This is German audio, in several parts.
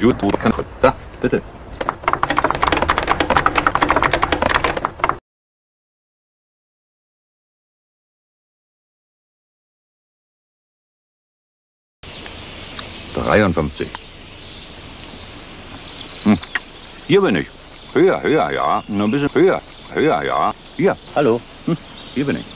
Du kannst. Da, bitte. Dreiundfünfzig. Hm. Hier bin ich. Höher, höher, ja. Nur ein bisschen höher. Höher, ja. Hier, hallo. Hm. Hier bin ich.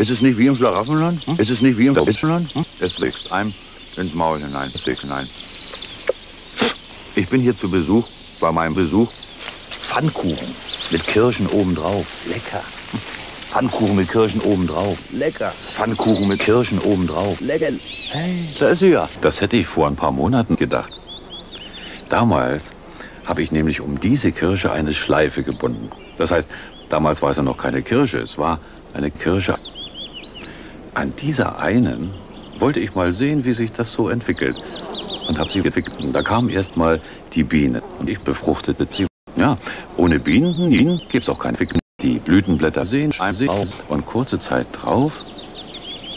Ist es nicht wie im Schlaraffenland? Hm? Ist es nicht wie im Schlaraffenland? Hm? Es wächst einem ins Maul hinein. Es wächst hinein. Ich bin hier zu Besuch, bei meinem Besuch, Pfannkuchen mit Kirschen obendrauf. Lecker. Pfannkuchen mit Kirschen obendrauf. Lecker. Pfannkuchen mit Kirschen obendrauf. Lecker. Hey, da ist sie ja. Das hätte ich vor ein paar Monaten gedacht. Damals habe ich nämlich um diese Kirsche eine Schleife gebunden. Das heißt, damals war es ja noch keine Kirsche, es war eine Kirsche. An dieser einen wollte ich mal sehen, wie sich das so entwickelt. Und habe sie entwickelt. Da kam erst mal die Biene. Und ich befruchtete sie. Ja, ohne Bienen, Bienen gibt es auch kein Ficken. Die Blütenblätter sehen aus. Und kurze Zeit drauf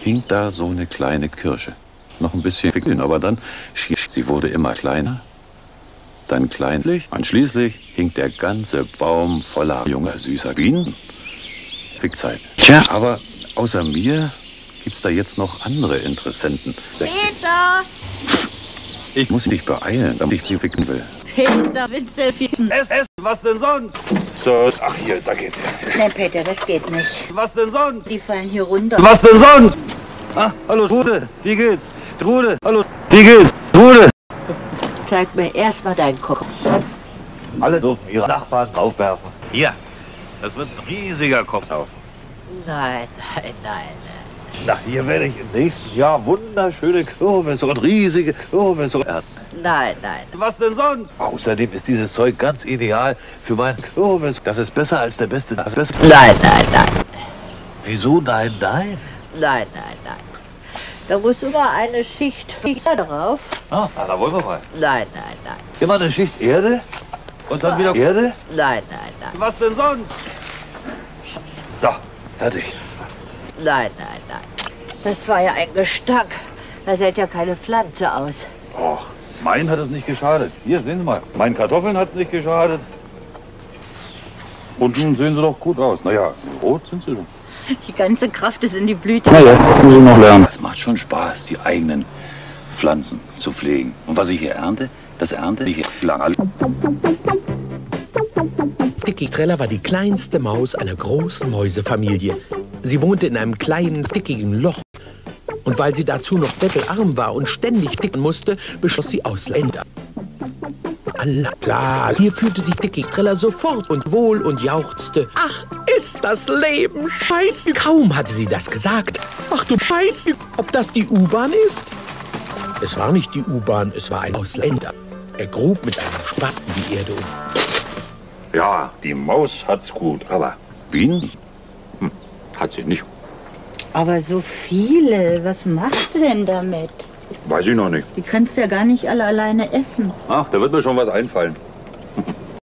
hing da so eine kleine Kirsche. Noch ein bisschen Ficken, aber dann, sie wurde immer kleiner. Dann kleinlich. Und schließlich hing der ganze Baum voller junger, süßer Bienen. Fickzeit. Tja, aber außer mir gibt's da jetzt noch andere Interessenten. Peter! Ich muss mich beeilen, damit ich sie ficken will. Peter, Witzelchen. Es, es, was denn sonst? So, ach hier, da geht's ja. Nein, Peter, das geht nicht. Was denn sonst? Die fallen hier runter. Was denn sonst? Ah, hallo Trude, wie geht's? Trude, hallo, wie geht's? Trude! Zeig mir erst mal deinen Kopf. Alle dürfen ihre Nachbarn draufwerfen. Hier, das wird ein riesiger Kopf auf. Nein, nein, nein. Na, hier werde ich im nächsten Jahr wunderschöne Kürbisse und riesige Kürbisse ernten. Nein, nein. Was denn sonst? Außerdem ist dieses Zeug ganz ideal für meinen Kürbis. Das ist besser als der beste. Das beste. Nein, nein, nein. Wieso nein, nein? Nein, nein, nein. Da muss immer eine Schicht drauf. Ah, da wollen wir mal. Nein, nein, nein. Immer eine Schicht Erde und dann wieder Erde. Nein, nein, nein. Was denn sonst? So, fertig. Nein, nein, nein. Das war ja ein Gestank. Da sieht ja keine Pflanze aus. Och, mein hat es nicht geschadet. Hier, sehen Sie mal. Meinen Kartoffeln hat es nicht geschadet. Und nun sehen sie doch gut aus. Naja, rot sind sie schon. Die ganze Kraft ist in die Blüte. Naja, müssen Sie noch lernen. Es macht schon Spaß, die eigenen Pflanzen zu pflegen. Und was ich hier ernte, das ernte ich lange. Dicky Streller war die kleinste Maus einer großen Mäusefamilie. Sie wohnte in einem kleinen, dickigen Loch. Und weil sie dazu noch bettelarm war und ständig dicken musste, beschloss sie Ausländer. Allah, klar, hier fühlte sich Dicky Streller sofort und wohl und jauchzte. Ach, ist das Leben scheiße. Kaum hatte sie das gesagt. Ach du Scheiße, ob das die U-Bahn ist? Es war nicht die U-Bahn, es war ein Ausländer. Er grub mit einem Spasten die Erde um. Ja, die Maus hat's gut, aber Bienen? Hat sie nicht. Aber so viele, was machst du denn damit? Weiß ich noch nicht. Die kannst du ja gar nicht alle alleine essen. Ach, da wird mir schon was einfallen.